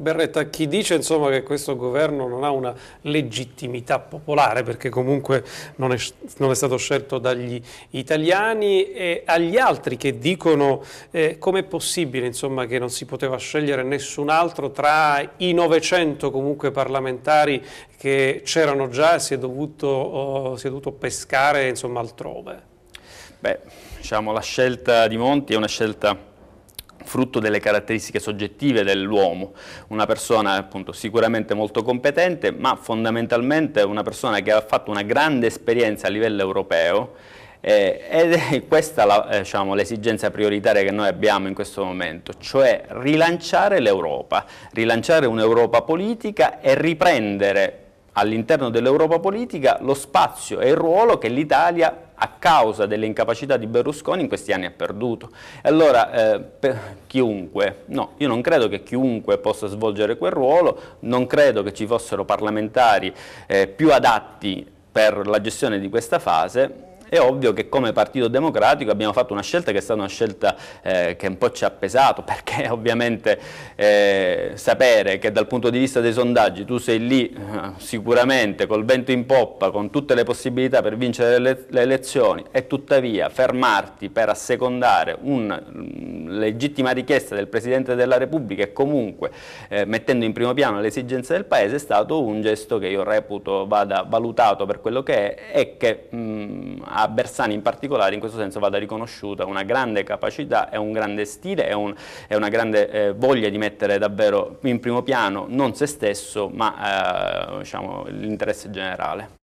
Berretta, chi dice insomma, che questo governo non ha una legittimità popolare perché comunque non è, non è stato scelto dagli italiani e agli altri che dicono eh, com'è possibile insomma, che non si poteva scegliere nessun altro tra i 900 comunque parlamentari che c'erano già e si è dovuto, oh, si è dovuto pescare insomma, altrove? Beh, diciamo, la scelta di Monti è una scelta frutto delle caratteristiche soggettive dell'uomo, una persona appunto sicuramente molto competente, ma fondamentalmente una persona che ha fatto una grande esperienza a livello europeo eh, ed è questa eh, diciamo, l'esigenza diciamo, prioritaria che noi abbiamo in questo momento, cioè rilanciare l'Europa, rilanciare un'Europa politica e riprendere all'interno dell'Europa politica lo spazio e il ruolo che l'Italia a causa delle incapacità di Berlusconi in questi anni ha perduto. Allora eh, chiunque, no, io non credo che chiunque possa svolgere quel ruolo, non credo che ci fossero parlamentari eh, più adatti per la gestione di questa fase è ovvio che come Partito Democratico abbiamo fatto una scelta che è stata una scelta eh, che un po' ci ha pesato, perché ovviamente eh, sapere che dal punto di vista dei sondaggi tu sei lì eh, sicuramente col vento in poppa, con tutte le possibilità per vincere le, le elezioni e tuttavia fermarti per assecondare mm, legittima richiesta del Presidente della Repubblica e comunque eh, mettendo in primo piano le esigenze del Paese è stato un gesto che io reputo vada valutato per quello che è e che mh, mm, a Bersani in particolare in questo senso vada riconosciuta una grande capacità e un grande stile e, un, una grande eh, voglia di mettere davvero in primo piano non se stesso ma eh, diciamo, l'interesse generale.